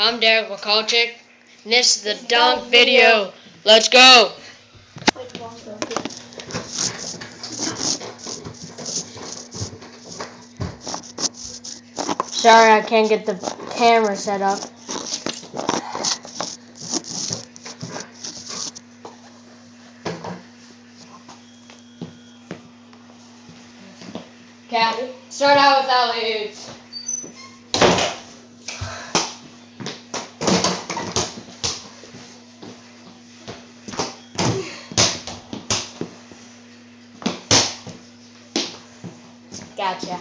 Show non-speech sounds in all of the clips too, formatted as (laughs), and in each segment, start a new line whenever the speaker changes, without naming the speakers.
I'm Derek Wakalchik, and this is the dunk video. Let's go. Sorry, I can't get the camera set up. Okay, start out with alley Gotcha.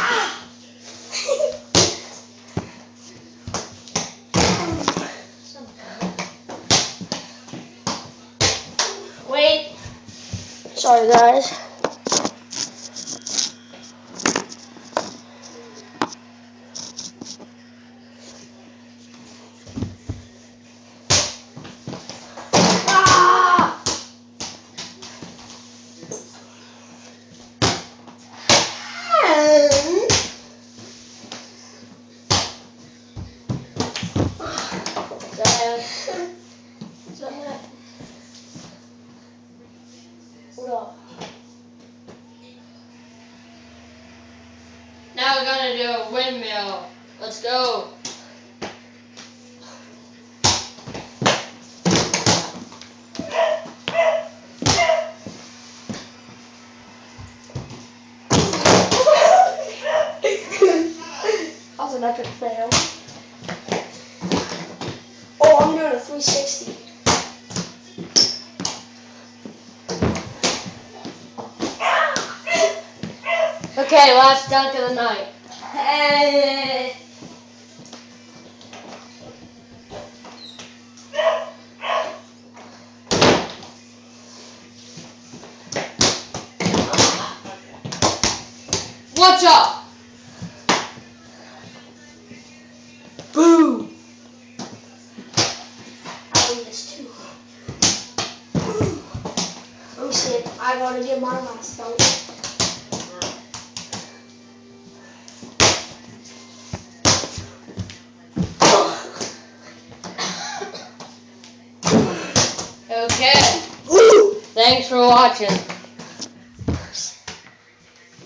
Ah! (laughs) Wait.
Sorry, guys.
Ah! Now we're gonna do a windmill. Let's go.
That was an fail. 360.
Okay, last dunk of the night.
Hey.
What's up? Boom.
I gotta get my last dunk.
Okay. Thanks for watching.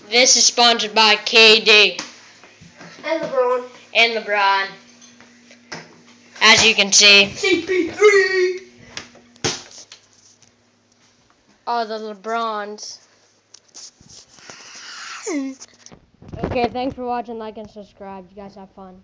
This is sponsored by KD
And LeBron.
and LeBron. As you can see,
CP3!
Are the LeBrons. (laughs) Okay, thanks for watching. Like and subscribe. You guys have fun.